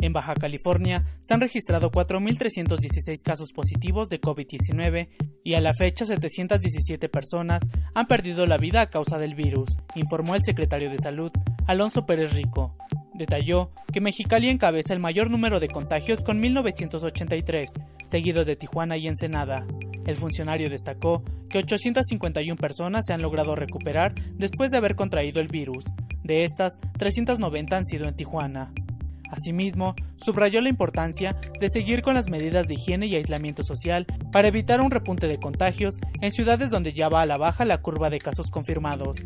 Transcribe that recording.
En Baja California se han registrado 4.316 casos positivos de COVID-19 y a la fecha 717 personas han perdido la vida a causa del virus, informó el secretario de Salud, Alonso Pérez Rico. Detalló que Mexicali encabeza el mayor número de contagios con 1.983, seguido de Tijuana y Ensenada. El funcionario destacó que 851 personas se han logrado recuperar después de haber contraído el virus. De estas, 390 han sido en Tijuana. Asimismo, subrayó la importancia de seguir con las medidas de higiene y aislamiento social para evitar un repunte de contagios en ciudades donde ya va a la baja la curva de casos confirmados.